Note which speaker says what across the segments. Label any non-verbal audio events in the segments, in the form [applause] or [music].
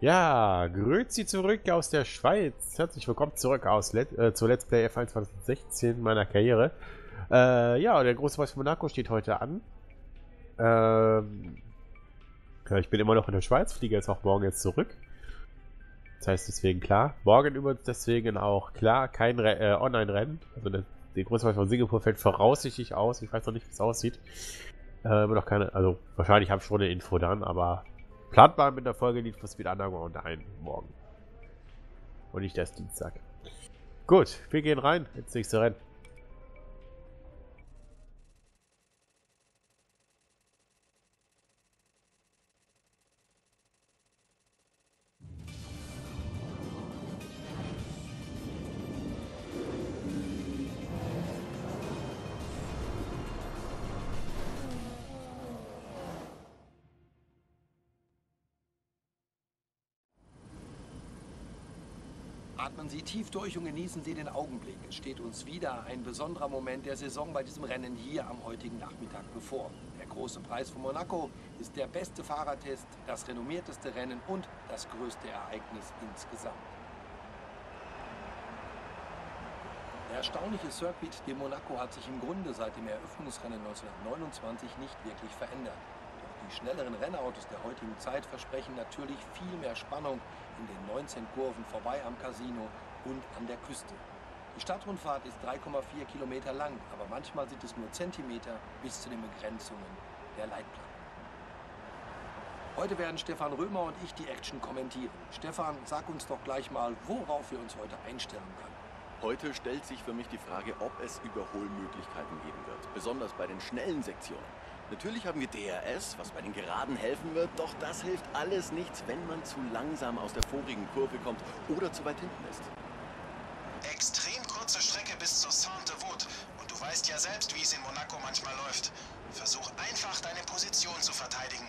Speaker 1: Ja, Grüezi zurück aus der Schweiz. Herzlich willkommen zurück aus Let äh, zu Let's Play F1 2016 meiner Karriere. Äh, ja, der große Preis von Monaco steht heute an. Ähm, ja, ich bin immer noch in der Schweiz, fliege jetzt auch morgen jetzt zurück. Das heißt deswegen klar. Morgen übrigens deswegen auch klar, kein äh, Online-Rennen. Also der, der große Preis von Singapur fällt voraussichtlich aus. Ich weiß noch nicht, wie es aussieht. Äh, noch keine, also wahrscheinlich habe ich schon eine Info dann, aber Planbar mit der Folge Need for Speed Underground ein morgen. Und nicht erst Dienstag. Gut, wir gehen rein ins nächste Rennen.
Speaker 2: Tief durch und genießen Sie den Augenblick. Es steht uns wieder ein besonderer Moment der Saison bei diesem Rennen hier am heutigen Nachmittag bevor. Der große Preis von Monaco ist der beste Fahrertest, das renommierteste Rennen und das größte Ereignis insgesamt. Der erstaunliche Circuit de Monaco hat sich im Grunde seit dem Eröffnungsrennen 1929 nicht wirklich verändert. Die schnelleren Rennautos der heutigen Zeit versprechen natürlich viel mehr Spannung in den 19 Kurven vorbei am Casino und an der Küste. Die Stadtrundfahrt ist 3,4 Kilometer lang, aber manchmal sind es nur Zentimeter bis zu den Begrenzungen der Leitplanken. Heute werden Stefan Römer und ich die Action kommentieren. Stefan, sag uns doch gleich mal, worauf wir uns heute einstellen können.
Speaker 3: Heute stellt sich für mich die Frage, ob es Überholmöglichkeiten geben wird, besonders bei den schnellen Sektionen. Natürlich haben wir DRS, was bei den Geraden helfen wird, doch das hilft alles nichts, wenn man zu langsam aus der vorigen Kurve kommt oder zu weit hinten ist.
Speaker 4: Extrem kurze Strecke bis zu Saint-de-Wood. Und du weißt ja selbst, wie es in Monaco manchmal läuft. Versuch einfach, deine Position zu verteidigen.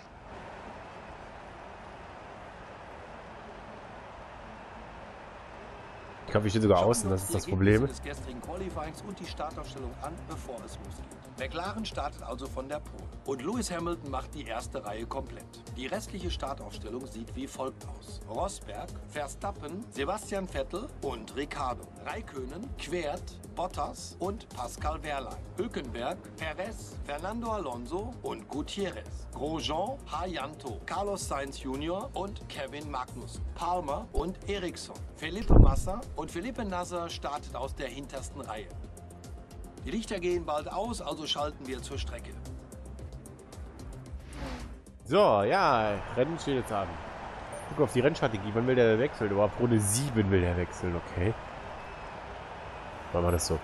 Speaker 1: Ich glaube, ich stehe sogar außen, das ist das Problem.
Speaker 2: des gestrigen Qualifyings und die Startaufstellung an, bevor es losgeht. McLaren startet also von der Pole. Und Lewis Hamilton macht die erste Reihe komplett. Die restliche Startaufstellung sieht wie folgt aus. Rosberg, Verstappen, Sebastian Vettel und Ricardo. Raikönen, Quert, Bottas und Pascal Wehrlein. Hülkenberg, Perez, Fernando Alonso und Gutierrez. Grosjean, Hayanto, Carlos Sainz Jr. und Kevin Magnussen. Palmer und Ericsson. Felipe Massa und Felipe Nasser startet aus der hintersten Reihe. Die Lichter gehen bald aus, also schalten wir zur Strecke.
Speaker 1: So, ja, Rennen steht jetzt an. Guck auf die Rennstrategie. Wann will der wechseln? Überhaupt Runde 7 will der wechseln, okay. Machen wir das so.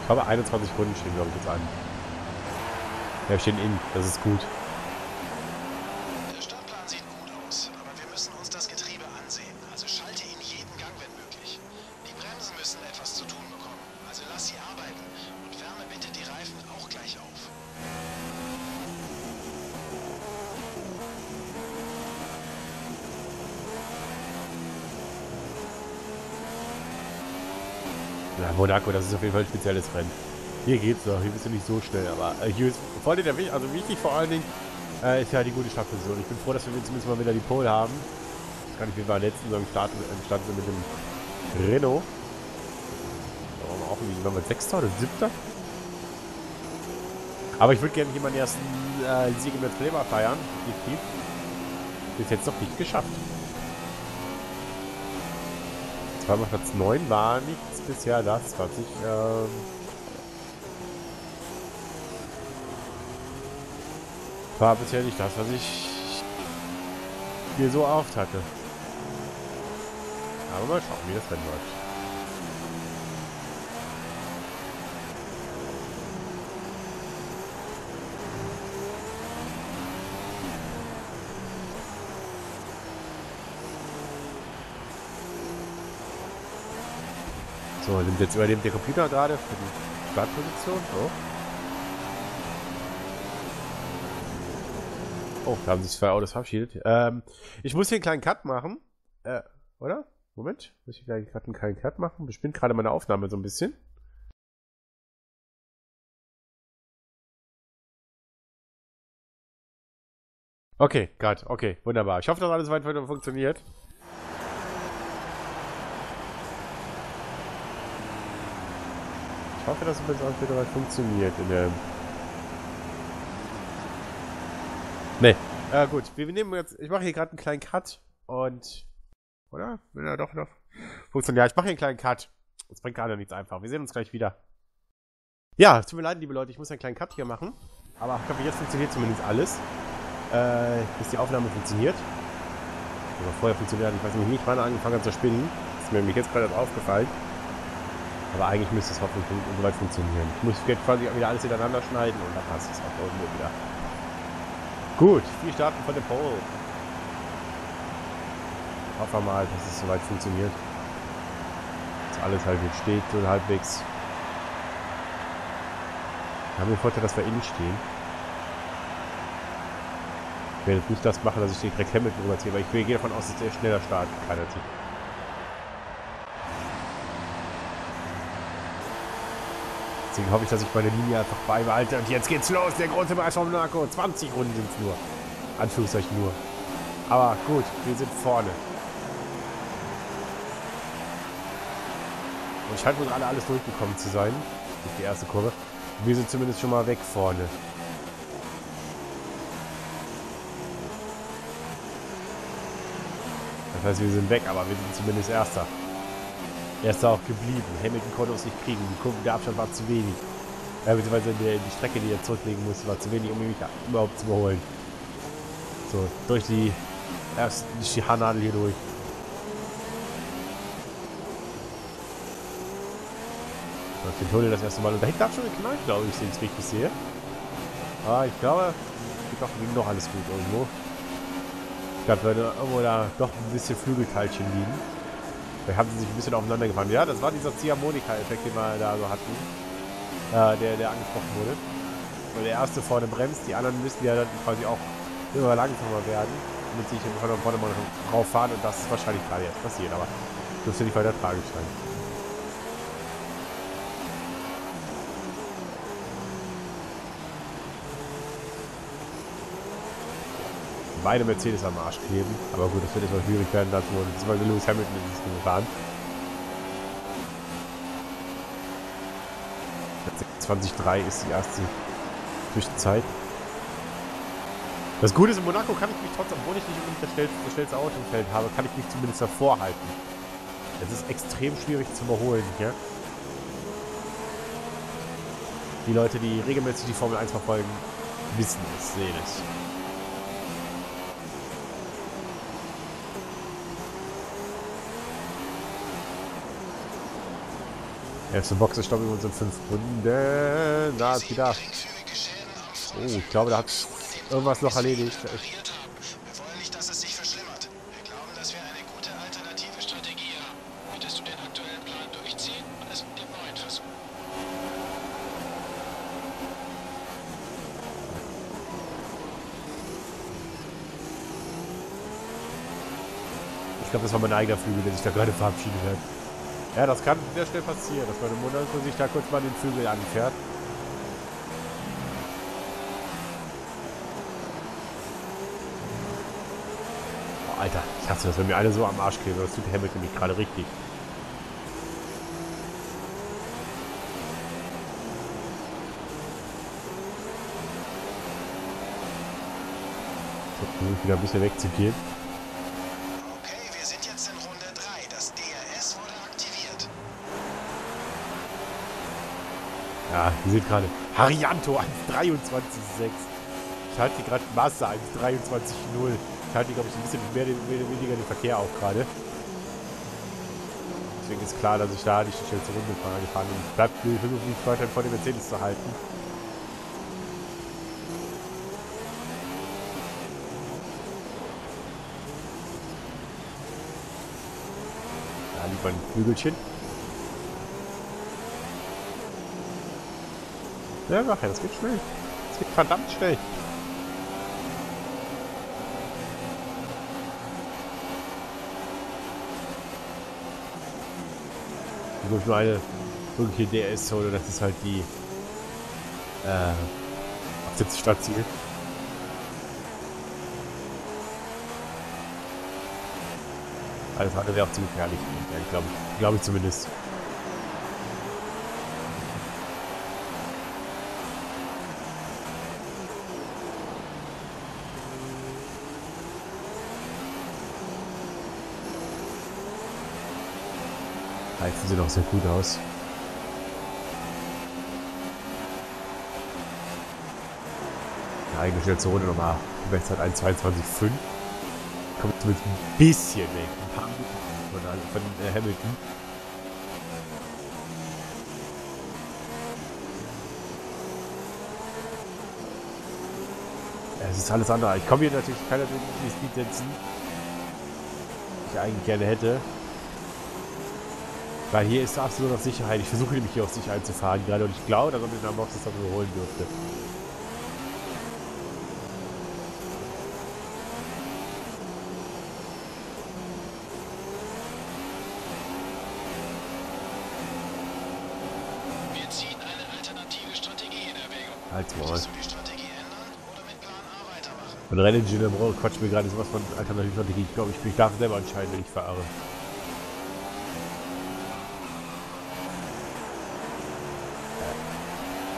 Speaker 1: Ich glaube 21 Runden stehen, glaube ich, jetzt an. Ja, wir stehen in. Das ist gut. Monaco, das ist auf jeden Fall ein spezielles Rennen. Hier geht's doch, hier bist du nicht so schnell, aber äh, hier ist vor allem der, Wich- also wichtig vor allen Dingen äh, ist ja die gute Startposition. Ich bin froh, dass wir zumindest mal wieder die Pole haben. Ich weiß gar nicht, wie wir am letzten so im Start im Stand sind mit dem Renault. Wir auch irgendwie, waren wir Sechster oder Siebter? Aber ich würde gerne hier meinen ersten äh, Sieg im Let's Play mal feiern. Bis jetzt noch nicht geschafft. Zweimal Platz 9 war nichts bisher das, was ich, ähm, war bisher nicht das, was ich mir so erhofft hatte. Aber mal schauen, wie das Rennen läuft. So, nimmt jetzt übernimmt der Computer gerade für die Startposition. So. Oh, da haben sich zwei Autos verabschiedet. Ähm, ich muss hier einen kleinen Cut machen. Äh, oder? Moment. Muss ich gleich gerade einen kleinen Cut machen? Ich bin gerade meine Aufnahme so ein bisschen. Okay, gerade, okay, wunderbar. Ich hoffe, dass alles weiter funktioniert. Ich hoffe, dass es alles wieder funktioniert in der... Ne, äh, gut. Wir nehmen jetzt... Ich mache hier gerade einen kleinen Cut und... Oder? Er doch noch... Funktioniert. Ja, ich mache hier einen kleinen Cut. Das bringt gerade nichts einfach. Wir sehen uns gleich wieder. Ja, tut mir leid, liebe Leute. Ich muss einen kleinen Cut hier machen. Aber ich hoffe, jetzt funktioniert zumindest alles. Äh, bis die Aufnahme funktioniert. Oder vorher funktioniert. Ich weiß nicht, wann er angefangen hat zu spinnen. Das ist mir nämlich jetzt gerade aufgefallen. Aber eigentlich müsste es hoffentlich soweit funktionieren. Ich muss jetzt quasi wieder alles hintereinander schneiden und dann passt es auch irgendwo wieder. Gut, wir starten von der Pole. Hoffen wir mal, dass es soweit funktioniert. Dass alles halt jetzt steht, so halbwegs. Wir haben den Vorteil, dass wir innen stehen. Ich werde jetzt nicht das machen, dass ich direkt Hamilton rüberziehe, aber ich gehe davon aus, dass der schneller startet. Keiner zieht. Deswegen hoffe ich, dass ich meine Linie einfach beibehalte. Und jetzt geht's los. Der große Preis von Monaco. 20 Runden sind es nur. Anführungszeichen nur. Aber gut, wir sind vorne. Und scheint wohl gerade alles durchgekommen zu sein. Durch die erste Kurve. Wir sind zumindest schon mal weg vorne. Das heißt, wir sind weg, aber wir sind zumindest Erster. Er ist da auch geblieben. Hamilton konnte uns nicht kriegen. Der Abstand war zu wenig. Ja, beziehungsweise die, Strecke, die er zurücklegen musste, war zu wenig, um mich überhaupt zu überholen. So, durch die erst die hier durch. Auf den Tunnel das erste Mal. Und da hinten hat schon geknallt, glaube ich, wenn ich richtig sehe. Aber ich glaube, geht doch, ging noch alles gut irgendwo. Ich glaube, wenn irgendwo da doch ein bisschen Flügelteilchen liegen. Vielleicht haben sie sich ein bisschen aufeinander gefahren. Ja, das war dieser Ziehharmonika-Effekt, den wir da so hatten. Äh, der, der angesprochen wurde. Und der erste vorne bremst, die anderen müssen ja dann quasi auch immer langsamer werden, damit sie von vorne mal drauf fahren. Und das ist wahrscheinlich gerade jetzt passiert, aber dürfte nicht weiter tragisch sein. Beide Mercedes am Arsch kleben. Aber gut, das wird jetzt mal schwierig werden, dazu weil Lewis Hamilton ist gefahren. 2003 ist die erste Zwischenzeit. Das Gute ist, in Monaco kann ich mich trotzdem, obwohl ich nicht unbedingt das schnellste, das schnellste Auto im Feld habe, kann ich mich zumindest davor halten. Es ist extrem schwierig zu überholen hier. Die Leute, die regelmäßig die Formel 1 verfolgen, wissen es, sehen es. Erste Boxenstopp in unseren fünf Runden. Da ist wieder. Oh, ich glaube, da hat irgendwas noch erledigt.
Speaker 4: Wir. Wir wir?
Speaker 1: Ich glaube, das war mein eigener Flügel, der sich da gerade verabschiedet hat. Ja, das kann sehr schnell passieren, dass meine Mutter sich da kurz mal den Flügel anfährt. Oh, Alter, ich hasse das, wenn mir alle so am Arsch kleben. Das tut Hamilton nicht gerade richtig. So, wieder ein bisschen wegzugehen. Ja, ihr seht gerade. Harianto 1,23,6. Ich halte gerade Master 1,23,0. Ich halte glaube ich, ein bisschen mehr, oder weniger den Verkehr auf gerade. Deswegen ist klar, dass ich da nicht die schnellste Runde gefahren bin. Ich bleibe versuche mich weiterhin vor dem Mercedes zu halten. Da liegt mein Flügelchen. Ja, mach das geht schnell. Das geht verdammt schnell. Ich gibt nur eine wirkliche DS-Zone, das ist halt die äh, Absitzstation. Alles andere wäre auch zu gefährlich, glaube ich, glaube ich zumindest. Reifen sehen auch sehr gut aus. Ja, eingestellte Runde nochmal Bestzeit 1,22,5. Kommt mit ein bisschen weg. Ein paar Minuten von, von äh, Hamilton. Es ist alles andere. Ich komme hier natürlich keiner in die Speed setzen. Die ich eigentlich gerne hätte. Weil hier ist absolut auf Sicherheit. Ich versuche nämlich hier auf Sicherheit zu fahren gerade und ich glaube, dass er mit einer Box das überholen dürfte.
Speaker 4: Wir ziehen eine alternative Strategie in Erwägung.
Speaker 1: Halt's Maul.
Speaker 4: Möchtest du die Strategie ändern oder mit Plan A weitermachen?
Speaker 1: Und Renningenieur quatscht mir gerade sowas von alternativen Strategie. Ich glaube, ich, ich darf selber entscheiden, wenn ich fahre.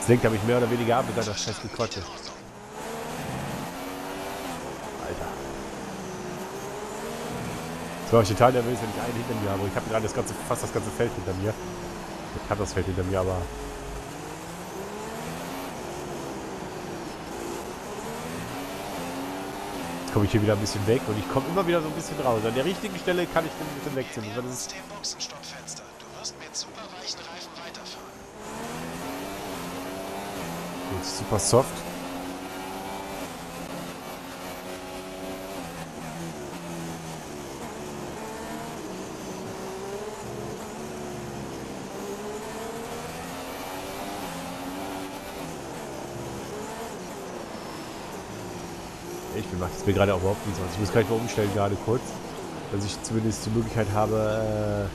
Speaker 1: Lenkt er mich mehr oder weniger ab mit seiner scheiß Gequatsche. Alter. Jetzt war ich total nervös, wenn ich einen hinter mir habe. Ich habe gerade das ganze, fast das ganze Feld hinter mir. Ich habe das Feld hinter mir, aber... Jetzt komme ich hier wieder ein bisschen weg und ich komme immer wieder so ein bisschen raus. An der richtigen Stelle kann ich ein bisschen wegziehen.
Speaker 4: Nähern
Speaker 1: Das ist
Speaker 4: dem Boxenstoppfenster. Du wirst mit superweichen Reifen weiterfahren.
Speaker 1: gut, super soft. Ich mache es mir gerade auch überhaupt nicht so. Ich muss gleich mal umstellen gerade kurz, dass ich zumindest die Möglichkeit habe,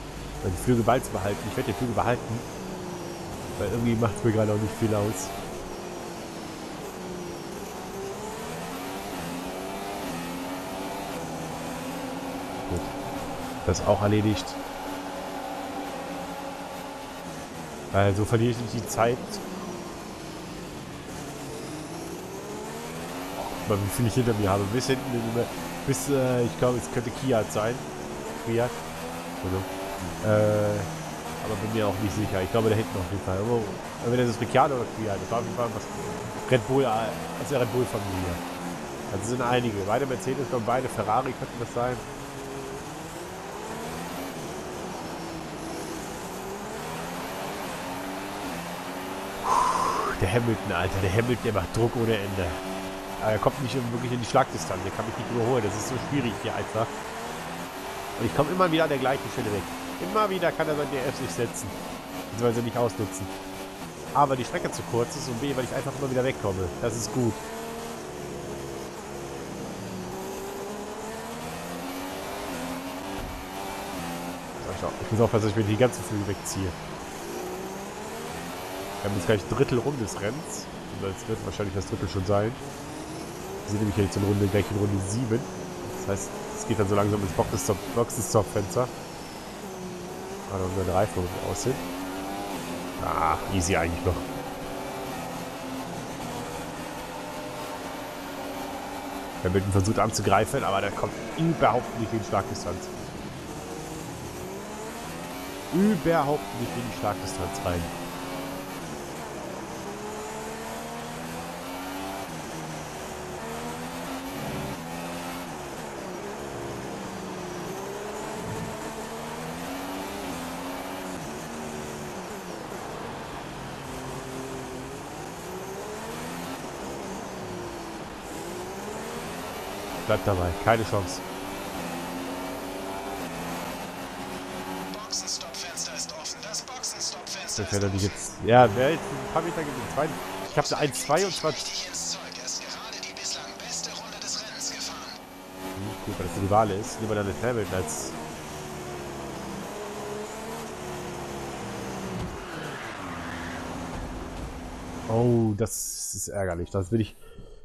Speaker 1: äh, die Flügel beizubehalten. Ich werde die Flügel behalten, weil irgendwie macht es mir gerade auch nicht viel aus. Das ist auch erledigt. Weil so verliere ich nicht die Zeit. Mal, wie viel ich hinter mir habe. Bis hinten, bis, äh, ich glaube, es könnte Kiat sein. Kiat. Also, äh, aber bin mir auch nicht sicher. Ich glaube, da hinten auf jeden Fall. Oh, entweder ist es Ricciardo oder Kiat. Das war auf jeden Fall was Red Bull, äh, aus Red Bull-Familie. Also sind einige. Beide Mercedes und beide Ferrari könnten das sein. Der Hamilton, Alter. Der Hamilton, der macht Druck ohne Ende. Aber er kommt nicht wirklich in die Schlagdistanz. Er kann mich nicht überholen. Das ist so schwierig hier einfach. Und ich komme immer wieder an der gleichen Stelle weg. Immer wieder kann er sein DF sich setzen. Beziehungsweise nicht ausnutzen. A, weil die Strecke zu kurz ist und B, weil ich einfach immer wieder wegkomme. Das ist gut. So, ich, muss aufpassen, dass ich mir die ganzen Flügel wegziehe. Wir haben jetzt gleich Drittel Runde des Rennens. Und das wird wahrscheinlich das Drittel schon sein. Wir sind nämlich jetzt in Runde, gleich in Runde 7. Das heißt, es geht dann so langsam ins Boxenstopp- Boxenstopp-Fenster. Gerade unsere Reifen aussehen. Ah, easy eigentlich noch. Hamilton versucht anzugreifen, aber der kommt überhaupt nicht in die Schlagdistanz. Überhaupt nicht in die Schlagdistanz rein. Bleibt dabei, keine Chance.
Speaker 4: Boxenstoppfenster ist offen. Das Boxenstoppfenster
Speaker 1: Das
Speaker 4: ist
Speaker 1: hätte
Speaker 4: offen.
Speaker 1: ich jetzt. Ja, wer jetzt ein paar Meter zweiten. Ich habe eine 1,22.
Speaker 4: Richtig ins Zeug. Er ist gerade die bislang beste Runde des Rennens gefahren.
Speaker 1: Gut, weil das eine Rivale ist. Dann den Hamilton als. Oh, das ist ärgerlich. Das will ich.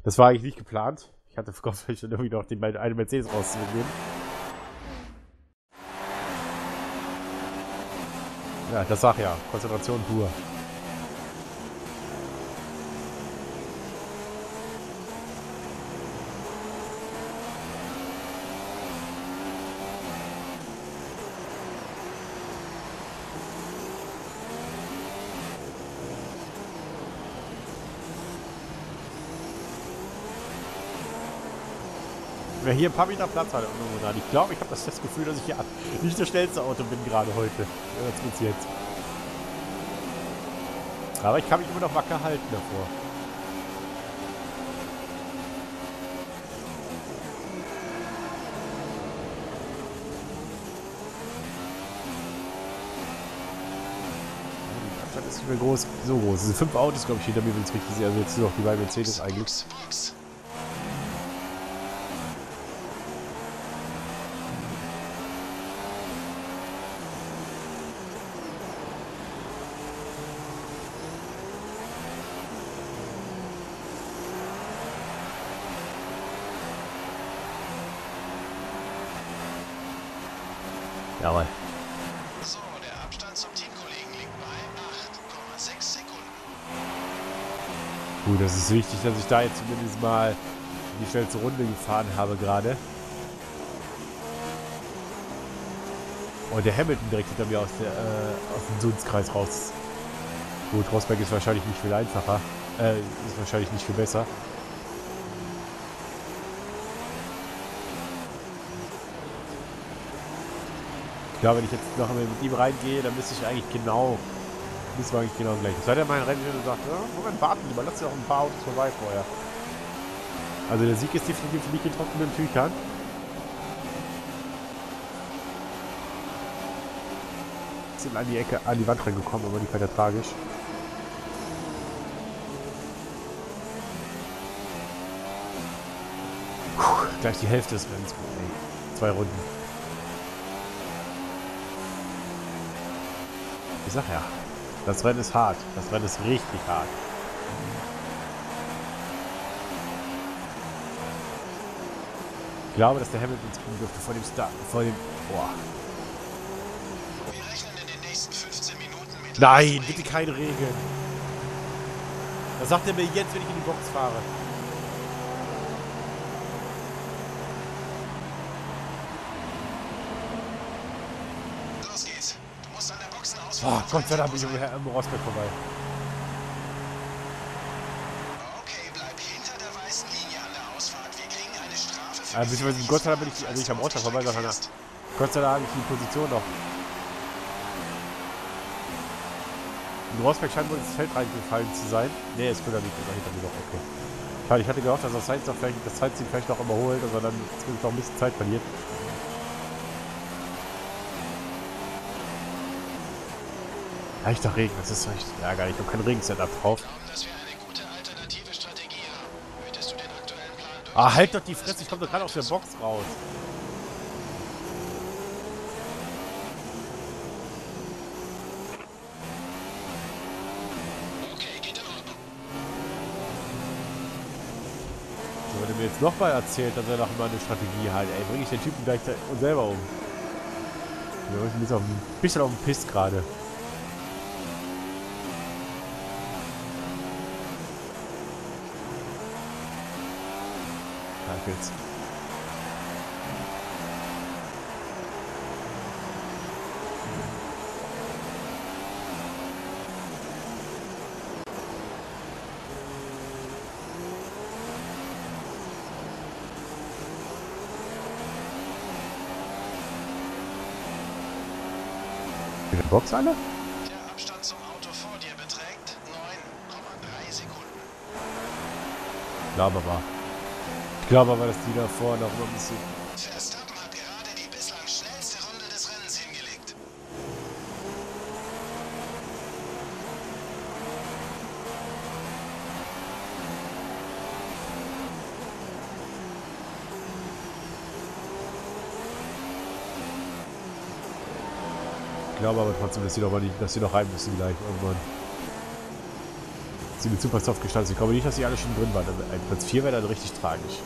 Speaker 1: Das war eigentlich nicht geplant. Ich hatte vor dann irgendwie noch die, eine Mercedes rauszugeben. Ja, das sag ja. Konzentration pur. Wer hier ein paar Meter Platz hat, momentan. Ich glaube, ich habe das, das Gefühl, dass ich hier nicht das schnellste Auto bin gerade heute. Bis jetzt. Aber ich kann mich immer noch wacker halten davor. Stadt ist nicht mehr groß, so groß. Es sind fünf Autos, glaube ich, hinter mir, wenn es richtig ist. Also jetzt nur noch die beiden Mercedes eigentlich. Jawohl.
Speaker 4: So, der Abstand zum Teamkollegen liegt bei 8,6 Sekunden.
Speaker 1: Gut, das ist wichtig, dass ich da jetzt zumindest mal die schnellste Runde gefahren habe gerade. Und der Hamilton direkt hinter mir aus, der, äh, aus dem Dunstkreis raus. Gut, Rosberg ist wahrscheinlich nicht viel einfacher. Äh, ist wahrscheinlich nicht viel besser. Glaube, wenn ich jetzt noch mit ihm reingehe, dann müsste ich eigentlich genau, müssen wir eigentlich genau gleich. Das hat er mein Rennen gesagt, ja, Moment, warten mal, lass ja auch ein paar Autos vorbei vorher. Also der Sieg ist definitiv nicht in trockenen Tüchern. Sind an die Ecke, an die Wand reingekommen, aber nicht weiter tragisch. Puh, gleich die Hälfte des Rennens. Zwei Runden. Ich sag ja, das Rennen ist hart. Das Rennen ist richtig hart. Ich glaube, dass der Hamilton springen dürfte vor dem Start, vor dem... Boah.
Speaker 4: Wir rechnen in den nächsten 15 Minuten mit...
Speaker 1: Nein, bitte keine Regeln. Was sagt er mir jetzt, wenn ich in die Box fahre?
Speaker 4: Los geht's. Du musst an Boxenausfahrt...
Speaker 1: Gott sei Dank bin ich Herrn Rosberg vorbei.
Speaker 4: Okay, bleib hinter der weißen Linie an der Ausfahrt. Wir kriegen eine Strafe für...
Speaker 1: Also, beziehungsweise Gott sei Dank bin ich, also ich am Ausfall vorbei, sondern Gott sei Dank habe ich die Position noch. Und Rosberg scheint wohl ins Feld reingefallen zu sein. Ne, es könnte er nicht, aber hinter mir noch, okay. Schade, Ich hatte gehofft, dass das Sainz noch vielleicht, das vielleicht noch überholt, dass er dann noch ein bisschen Zeit verliert. Leichter Regen, das ist echt ärgerlich. Ich habe kein Regensetup drauf. Ah, halt doch die Fresse, ich komme doch gerade aus der Box raus. So, wenn er mir jetzt nochmal erzählt, dass er noch immer eine Strategie hat, ey, bringe ich den Typen gleich selber um. Ja, ich bin jetzt auf ein bisschen auf dem Piss gerade. Der Box alle?
Speaker 4: Der Abstand zum Auto vor dir beträgt 9,3 Sekunden.
Speaker 1: Ich glaube aber. Ich glaube aber, dass die da vorne noch ein bisschen.
Speaker 4: Verstappen hat gerade die bislang schnellste Runde des Rennens hingelegt.
Speaker 1: Ich glaube aber trotzdem, dass sie noch noch rein müssen gleich irgendwann. Sie sind super soft gestanden. Ich glaube nicht, dass sie alle schon drin waren. Also Ein Platz 4 wäre dann richtig tragisch.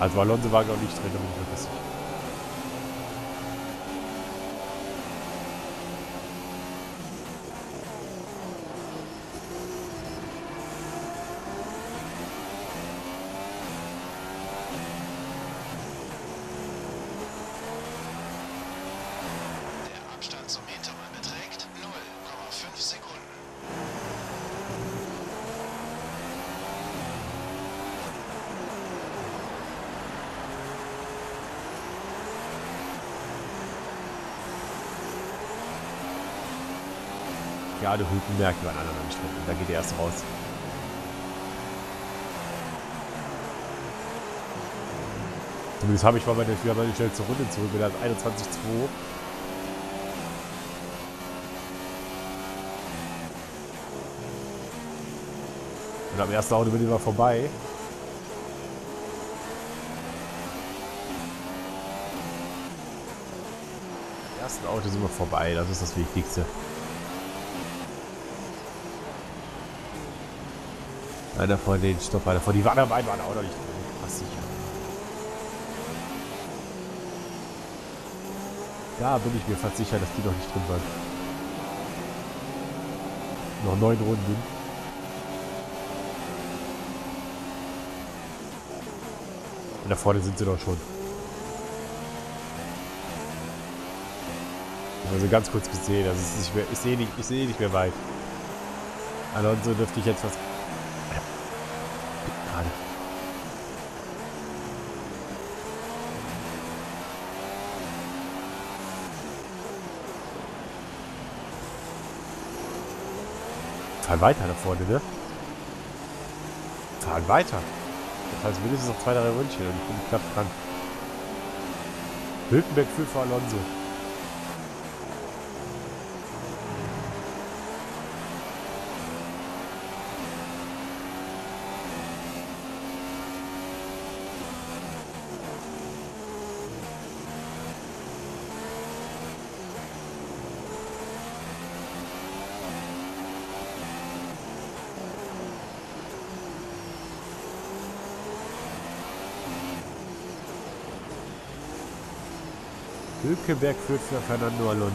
Speaker 1: Also Alonso war glaube ich nicht drin, bin ich mir fest sicher. Waren alle noch nicht drin. Und da geht er erst raus. Zumindest habe ich mal meine, wieder meine schnellste Runde zurück mit 21-2. Und am ersten Auto bin ich mal vorbei. Am ersten Auto sind wir vorbei, das ist das Wichtigste. Einer von den Stopp, einer von die anderen beiden waren auch noch nicht drin. Ach sicher. Da bin ich mir fast sicher, dass die noch nicht drin waren. Noch neun Runden. Und da vorne sind sie doch schon. Also ganz kurz gesehen, also ich sehe nicht, ich sehe nicht mehr weit. Alonso dürfte ich jetzt was. Gerade. Fahren weiter da vorne, ne? Fahren weiter. Das heißt mindestens noch zwei, drei Ründchen und ich bin knapp dran. Hülkenberg vor Alonso. Hülkenberg führt für Fernando Alonso.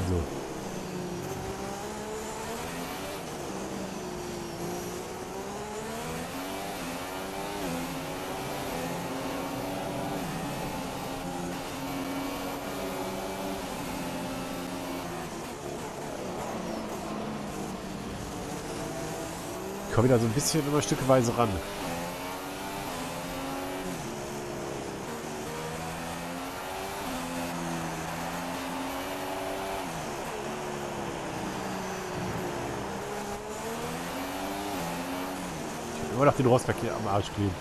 Speaker 1: Ich komme wieder so ein bisschen immer stückeweise ran. Immer noch den hier am Arsch kleben.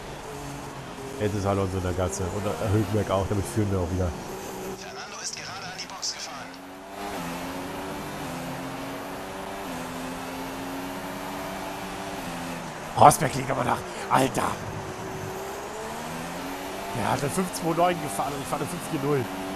Speaker 1: Jetzt ist Alonso in der Gasse. Und Hülkenberg auch. Damit führen wir auch wieder.
Speaker 4: Fernando ist gerade an die Box gefahren.
Speaker 1: Rosberg liegt aber nach. Alter! Der hat eine 529 gefahren und ich fahre eine 540.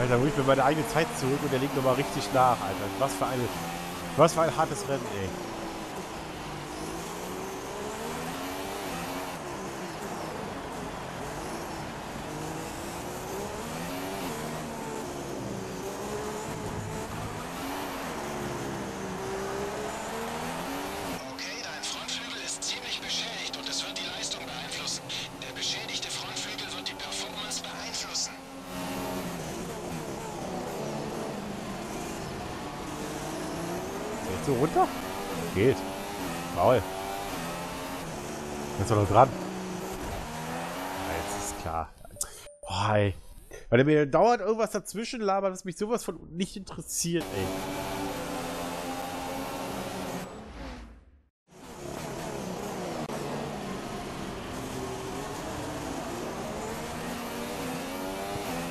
Speaker 1: Alter, hol ich mir meine eigene Zeit zurück und der legt nochmal richtig nach, Alter. Was für eine. Was für ein hartes Rennen, ey. Jetzt doch noch dran. Ja, jetzt ist klar. Boah, ey. Weil mir dauernd irgendwas dazwischen labert, das mich sowas von nicht interessiert, ey.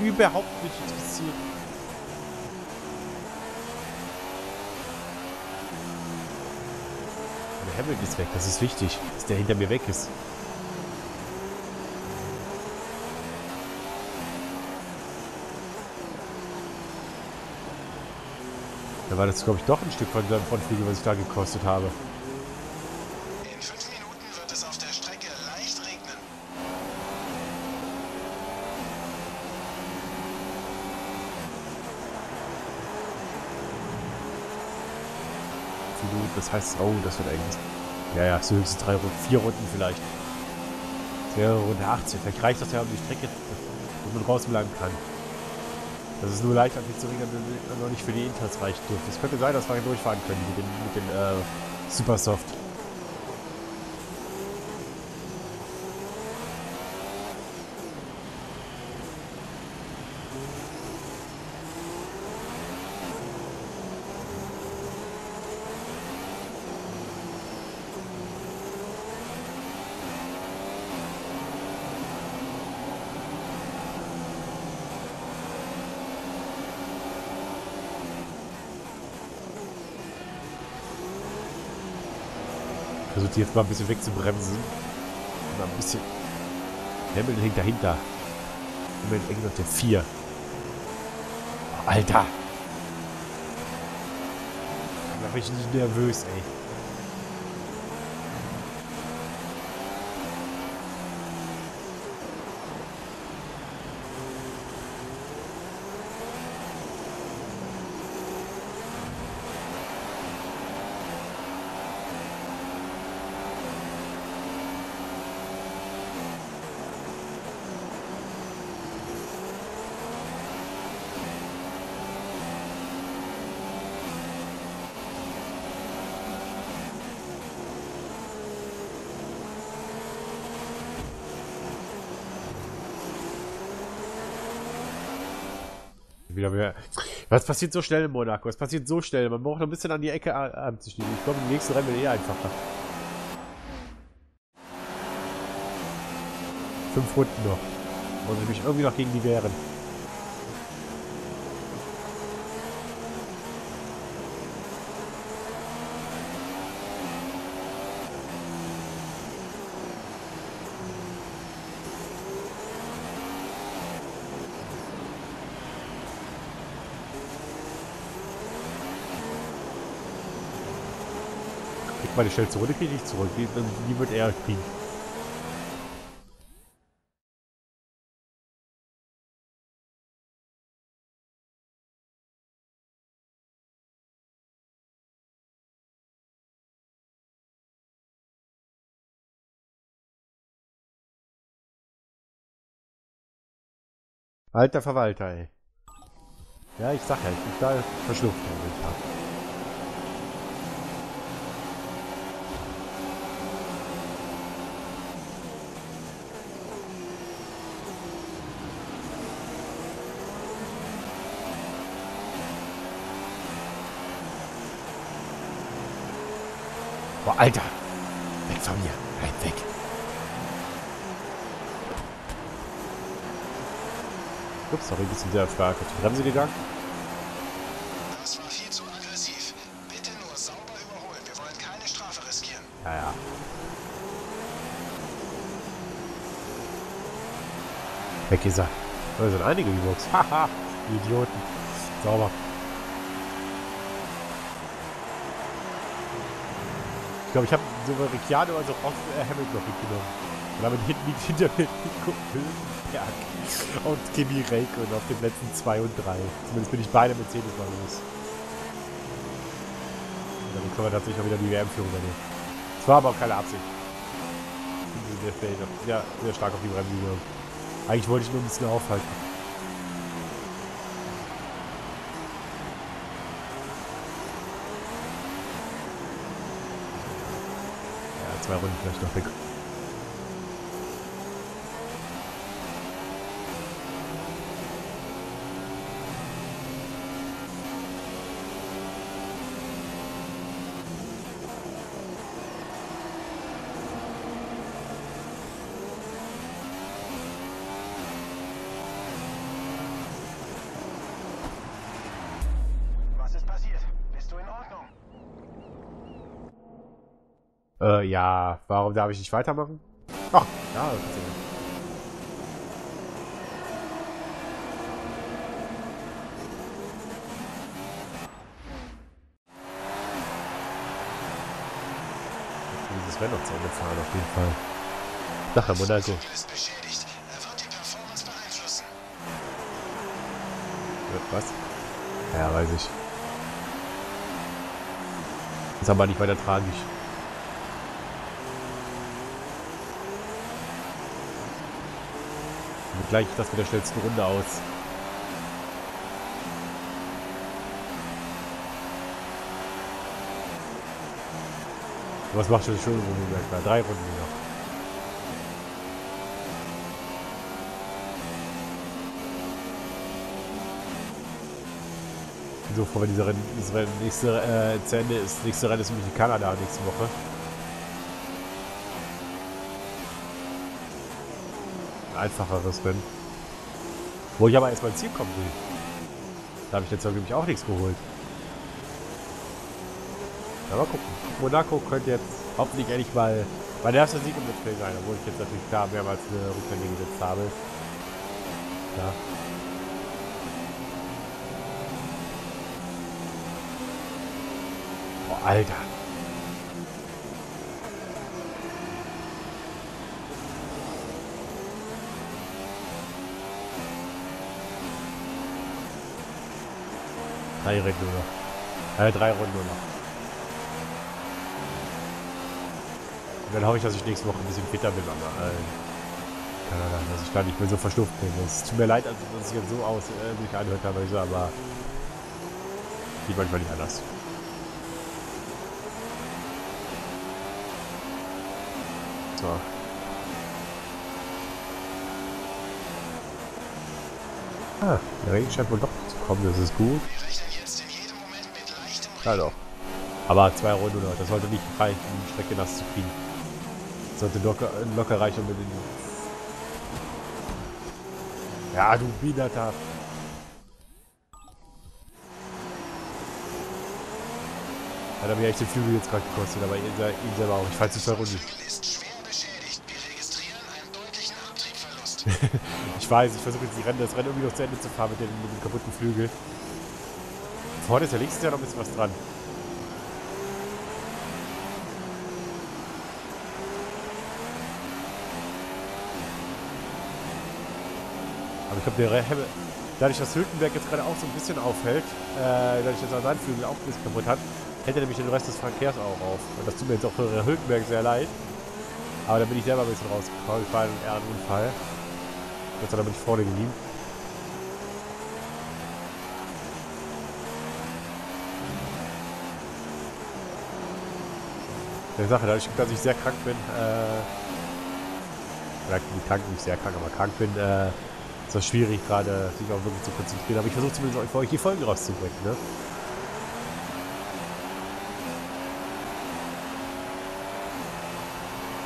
Speaker 1: Überhaupt nicht interessiert. Der Hamilton ist weg, das ist wichtig, dass der hinter mir weg ist. Da war das, glaube ich, doch ein Stück von seinem Frontflügel, was ich da gekostet habe.
Speaker 4: In fünf Minuten wird es auf der Strecke leicht regnen.
Speaker 1: Minuten, das heißt, oh, das wird eng. Ja, ja, so höchstens drei Runden, vier Runden vielleicht. Wäre Runde 18. Vielleicht reicht das ja um die Strecke, wo man rausbleiben kann. Das ist nur leicht an zu regeln, wenn noch nicht für die Inters reicht dürfte. Es könnte sein, dass wir durchfahren können mit den, mit den äh, Supersoft. Versucht sie jetzt mal ein bisschen wegzubremsen. Mal ein bisschen. Hamilton hängt dahinter. Hamilton hängt auf der 4. Oh, Alter! Da bin ich nicht nervös, ey. Wieder. Was passiert so schnell in Monaco? Es passiert so schnell. Man braucht noch ein bisschen an die Ecke anzuschließen. Ich glaube, im nächsten Rennen wird eh einfacher. Fünf Runden noch. Muss ich mich irgendwie noch gegen die wehren. Meine Runde kriege ich zurück. Die, die wird er kriegen. Alter Verwalter, ey. Ja, ich sag ja, ich bin da verschluckt. Ja. Boah, Alter. Weg von mir. Bleib weg. Ups, sorry, ein bisschen sehr stark die Bremse gegangen.
Speaker 4: Das war viel zu aggressiv. Bitte nur sauber überholen. Wir wollen keine Strafe riskieren.
Speaker 1: Ja, ja. Weg ist er. Da sind einige Übungs. Haha, die Idioten. Sauber. Ich glaube, ich habe sowohl Ricciardo als auch äh, Hamilton mitgenommen. Und damit hinten liegt hinter mir Nico Hülkenberg und Kimi Räikkönen auf den Plätzen 2 und 3. Zumindest bin ich beide Mercedes mal los. Und damit können wir tatsächlich auch wieder die WM-Führung übernehmen. Das war aber auch keine Absicht. Ich bin sehr, sehr, sehr, sehr stark auf die Bremse gegangen. Eigentlich wollte ich nur ein bisschen aufhalten. Ja, zwei vielleicht noch weg. Äh, ja, warum darf ich nicht weitermachen? Ach, ja, das ist ja. Dieses Rennen noch zu Ende fahren, auf jeden Fall. Sache, Monaco.
Speaker 4: Beeinflussen.
Speaker 1: Was? Ja, weiß ich. Ist aber nicht weiter tragisch. Gleich das mit der schnellsten Runde aus. Was macht schon schon Runde? Drei Runden noch. so froh, wenn diese Rennen, dieses Rennen nächste, äh, zu Ende ist. Nächste Rennen ist nämlich in Kanada nächste Woche. Einfacheres Rennen. Wo ich aber erstmal ins Ziel kommen will. Da habe ich jetzt nämlich auch nichts geholt. Ja, mal gucken. Monaco könnte jetzt Hoffentlich endlich mal mein erster Sieg im Play sein, obwohl ich jetzt natürlich klar mehrmals eine Rücklinie gesetzt habe. Ja. Oh, Alter. Drei Rennen nur noch. Äh, drei Runden nur noch. Und dann hoffe ich, dass ich nächste Woche ein bisschen fitter bin, aber äh, keine Ahnung, dass ich da nicht mehr so verschnupft bin. Es tut mir leid, also, dass ich jetzt so aus äh, sich anhört habe, aber geht manchmal nicht anders. So. Ah, der Regen scheint wohl doch zu kommen, das ist gut. Ja doch. Aber zwei Runden noch, das sollte nicht reichen, um Strecke nass zu kriegen. Das sollte locker, locker reichen, um den... Ja, du Biederter. Hat er mir echt den Flügel jetzt gerade gekostet, aber ihn, ihn selber auch. Ich falle zu zwei. [laughs] Ich weiß, ich versuche jetzt die Rennen, das Rennen irgendwie noch zu Ende zu fahren mit dem, mit dem kaputten Flügel. Vorne ist ja links ist ja noch ein bisschen was dran. Aber ich glaube, der Re- dadurch, dass Hülkenberg jetzt gerade auch so ein bisschen aufhält, äh, dadurch, dass er seinen Flügel auch ein bisschen kaputt hat, hält er nämlich den Rest des Verkehrs auch auf. Und das tut mir jetzt auch für Hülkenberg sehr leid. Aber da bin ich selber ein bisschen rausgekommen. Ich war in einem. Jetzt hat er nicht vorne geliehen. Der Sache, dadurch, dass ich sehr krank bin, äh, oder krank, nicht sehr krank, aber krank bin, äh, ist das schwierig gerade, sich auch wirklich zu konzentrieren. Aber ich versuche zumindest euch für euch die Folgen rauszubringen, ne?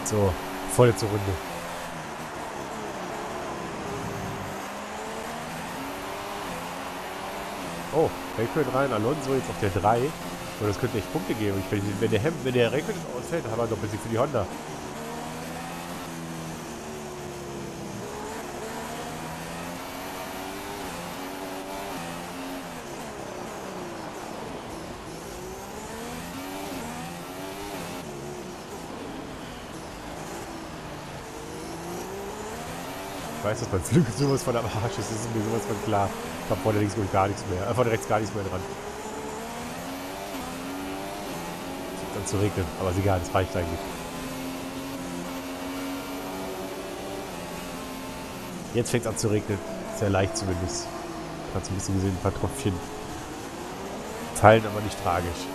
Speaker 1: So, volle zur Runde. Oh, Raikkonen rein, Alonso jetzt auf der 3. Und das könnte echt Punkte geben. Ich, wenn, der Hem, wenn der Raikkonen ausfällt, haben wir bisschen für die Honda. Ich weiß, dass mein Flügel [laughs] sowas von am Arsch ist, das ist mir sowas von klar. Ich habe vorne links gar nichts mehr. Äh, vorne rechts gar nichts mehr dran. Es fängt an zu regnen, aber ist egal, das reicht eigentlich. Jetzt fängt es an zu regnen. Sehr leicht zumindest. Hat ein bisschen gesehen, ein paar Tröpfchen. Fallen aber nicht tragisch.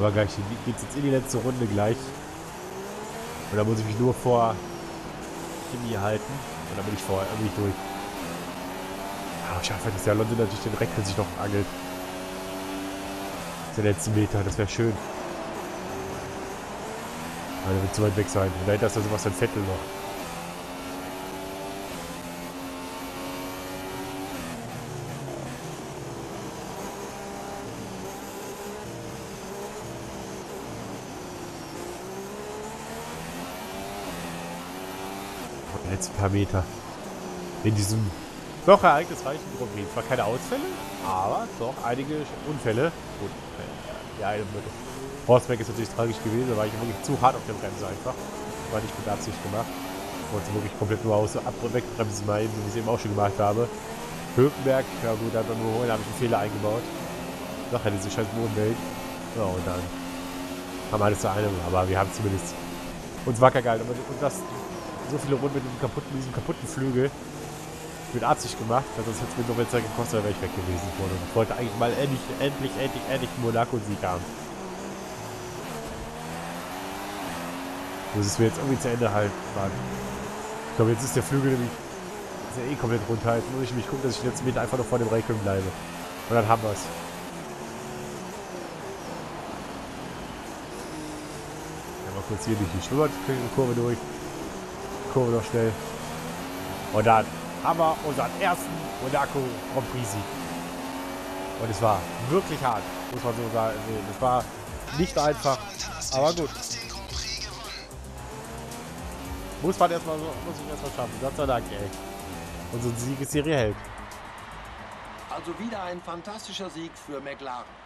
Speaker 1: Aber gleich geht es jetzt in die letzte Runde gleich. Und da muss ich mich nur vor Kimi halten. Und dann bin ich vor, bin ich durch. Aber ich hoffe, dass der Alonso natürlich den Reckel sich noch angelt. Der letzte Meter, das wäre schön. Aber der wird zu weit weg sein. Und dahinter ist da sowas ein Vettel noch. Die letzten paar Meter. In diesem doch ereignisreichen Prix. Zwar keine Ausfälle, aber doch einige Unfälle. Gut, ja, Horstberg ist natürlich tragisch gewesen, da war ich wirklich zu hart auf der Bremse einfach. War nicht mit Absicht gemacht. Wollte wirklich komplett nur aus ab wegbremsen mal eben, so wie ich es eben auch schon gemacht habe. Hökenberg, ja gut, da habe ich einen Fehler eingebaut. Nachher diese scheiß Bodenwelt. Ja, und dann haben alles zur Einigung, aber wir haben zumindest uns wacker gehalten. Und und das so viele Runden mit dem kaputten, diesem kaputten Flügel mit Absicht gemacht, dass das jetzt mit Zeit gekostet wäre ich weg gewesen wurde. Ich wollte eigentlich mal endlich, endlich, endlich, endlich Monaco-Sieg haben. Muss es mir jetzt irgendwie zu Ende halten, Mann. Ich glaube, jetzt ist der Flügel nämlich ja eh komplett runter. Jetzt muss ich mich gucken, dass ich jetzt mit einfach noch vor dem Regeln bleibe. Und dann haben wir es. kurz hier durch die Schwimmerkurve durch. Kurve noch schnell. Und dann haben wir unseren ersten Monaco Grand Prix Sieg. Und es war wirklich hart, muss man so sagen. Es war nicht einfach, aber gut. Muss man erstmal so, muss ich erstmal schaffen. Gott sei Dank, ey. Unsere Siegesserie hält.
Speaker 2: Also wieder ein fantastischer Sieg für McLaren.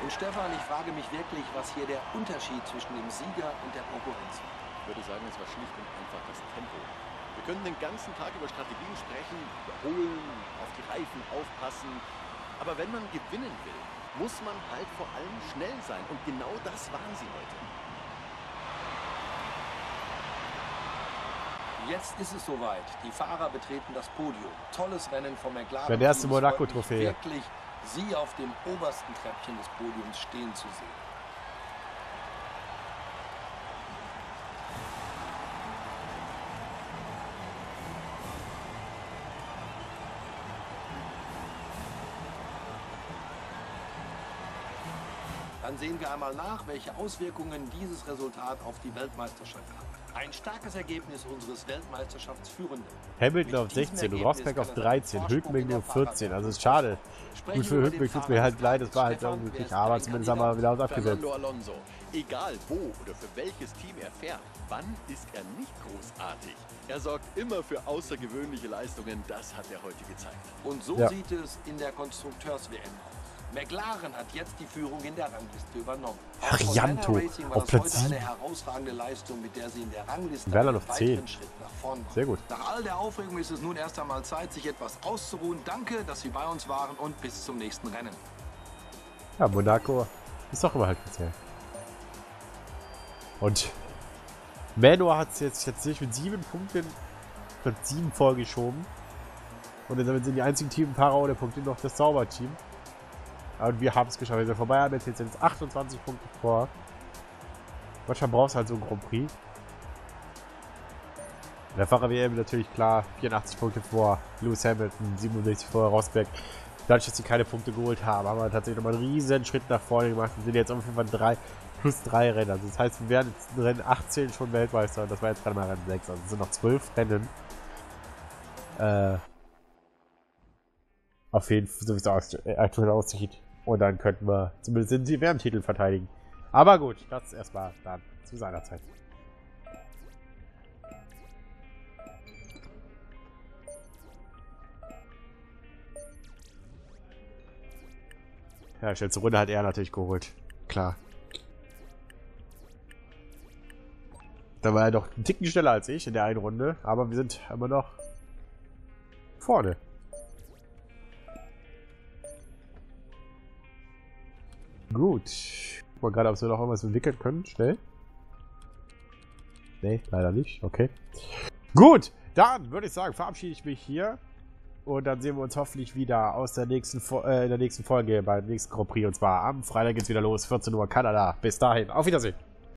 Speaker 2: Und Stefan, ich frage mich wirklich, was hier der Unterschied zwischen dem Sieger und der Konkurrenz war.
Speaker 3: Ich würde sagen, es war schlicht und einfach das Tempo. Wir können den ganzen Tag über Strategien sprechen, überholen, auf die Reifen aufpassen. Aber wenn man gewinnen will, muss man halt vor allem schnell sein. Und genau das waren sie heute.
Speaker 2: Jetzt ist es soweit. Die Fahrer betreten das Podium. Tolles Rennen von McLaren.
Speaker 1: Erste
Speaker 2: es freut mich
Speaker 1: Monaco-Trophäe.
Speaker 2: Wirklich, sie auf dem obersten Treppchen des Podiums stehen zu sehen. Dann sehen wir einmal nach, welche Auswirkungen dieses Resultat auf die Weltmeisterschaft hat. Ein starkes Ergebnis unseres Weltmeisterschaftsführenden.
Speaker 1: Hamilton auf
Speaker 2: Mit diesem
Speaker 1: 16 und
Speaker 2: Ergebnis
Speaker 1: Rosberg auf
Speaker 2: er seinen
Speaker 1: 13.
Speaker 2: Vorsprung
Speaker 1: Hülkenberg nur
Speaker 2: der
Speaker 1: 14. Also ist schade. Gut für Hülkenberg tut mir halt leid, das war halt
Speaker 2: ist
Speaker 1: aber zumindest haben wir wieder was abgesetzt.
Speaker 3: Alonso. Egal wo oder für welches Team er fährt, wann ist er nicht großartig? Er sorgt immer für außergewöhnliche Leistungen, das hat er heute gezeigt.
Speaker 2: Und so
Speaker 1: Ja.
Speaker 2: sieht es in der Konstrukteurs-WM aus. McLaren hat jetzt die Führung in der Rangliste übernommen.
Speaker 1: Arianto
Speaker 2: war
Speaker 1: auf Platz
Speaker 2: heute
Speaker 1: sieben.
Speaker 2: eine herausragende Leistung, mit der sie in der Rangliste
Speaker 1: Werner auf
Speaker 2: weiteren
Speaker 1: 10.
Speaker 2: Schritt nach vorn machen.
Speaker 1: Sehr gut.
Speaker 2: Nach all der Aufregung ist es nun erst einmal Zeit, sich etwas auszuruhen. Danke, dass Sie bei uns waren und bis zum nächsten Rennen.
Speaker 1: Ja, Monaco ist doch immer halt speziell. Und Manor hat es jetzt, sich mit sieben Punkten Platz 7 vorgeschoben. Und damit sind die einzigen Teamfahrer ohne Punkte noch das Sauberteam. Und wir haben es geschafft. Wir sind vorbei, haben jetzt, jetzt 28 Punkte vor. Manchmal brauchst du halt so einen Grand Prix. Der Fahrer-WM natürlich klar 84 Punkte vor Lewis Hamilton, 67 vor Rosberg. Dadurch, dass sie keine Punkte geholt haben, haben wir tatsächlich nochmal einen riesen Schritt nach vorne gemacht und sind jetzt auf jeden Fall drei, plus drei Rennen. Also das heißt, wir werden jetzt in Rennen 18 schon Weltmeister und das war jetzt gerade mal Rennen 6. Also es sind noch 12 Rennen. Äh, auf jeden Fall, so wie es aktuell aussieht. Und dann könnten wir zumindest den WM-Titel verteidigen. Aber gut, das erstmal dann zu seiner Zeit. Ja, schnellste Runde hat er natürlich geholt. Klar. Da war er doch einen Ticken schneller als ich in der einen Runde, aber wir sind immer noch vorne. Gut. Guck mal gerade, ob wir noch irgendwas entwickeln können. Schnell. Nee, leider nicht. Okay. Gut, dann würde ich sagen, verabschiede ich mich hier. Und dann sehen wir uns hoffentlich wieder aus der nächsten, äh, in der nächsten Folge beim nächsten Grand Prix. Und zwar am Freitag geht's wieder los, 14 Uhr Kanada. Bis dahin, auf Wiedersehen.